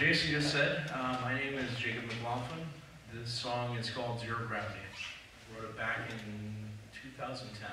Casey just said, uh, my name is Jacob McLaughlin. This song is called Zero Gravity. Wrote it back in 2010.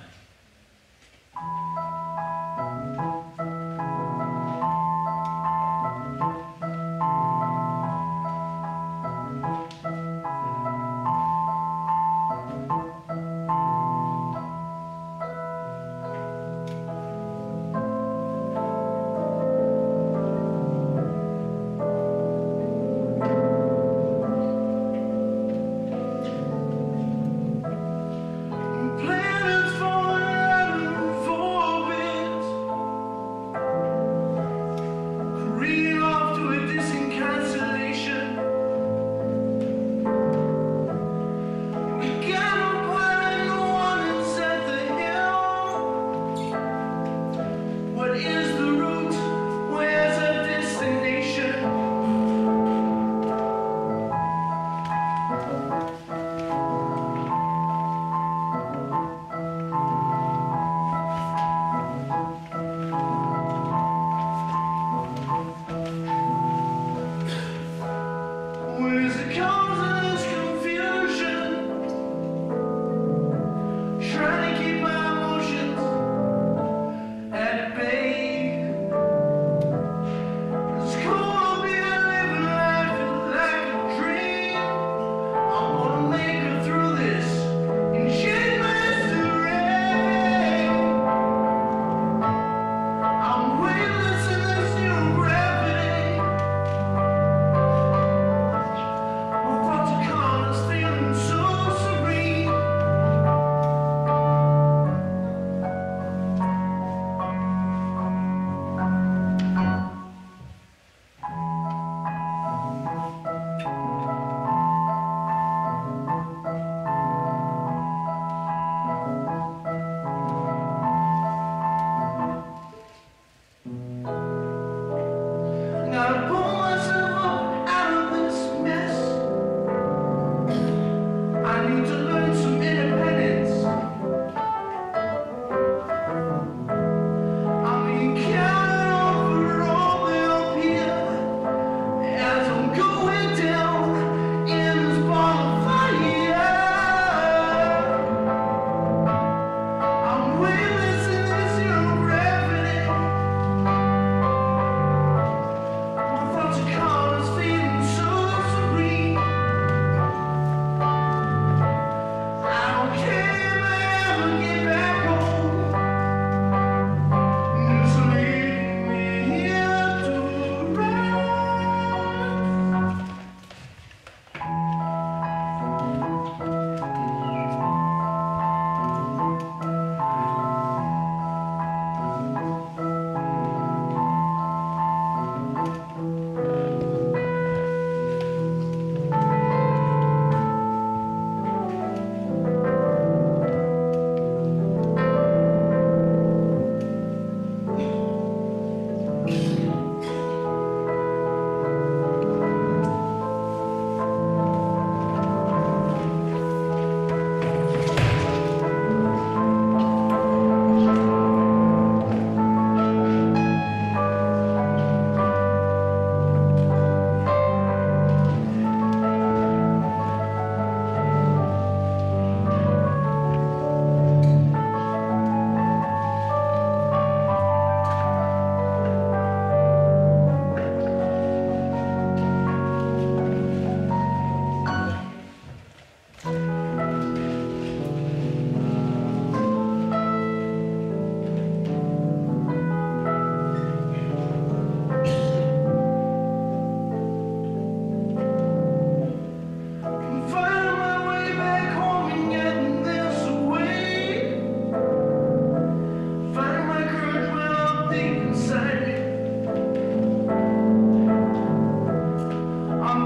I'll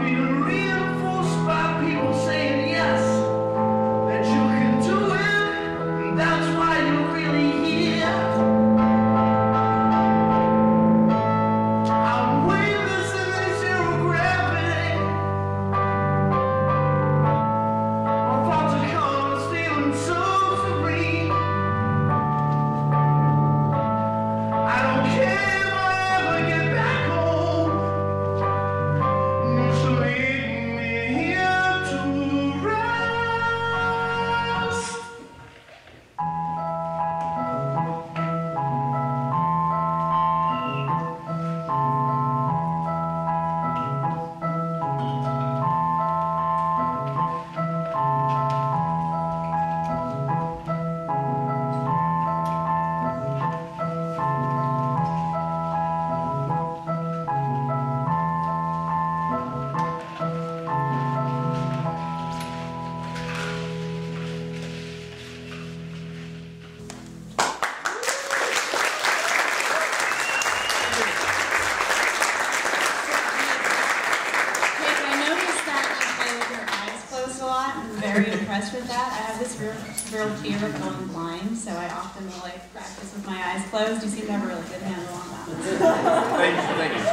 be alone. Touch with that. I have this real, real fear of going blind, so I often will like practice with my eyes closed. You seem to have a really good handle on that. Thank you, thank you.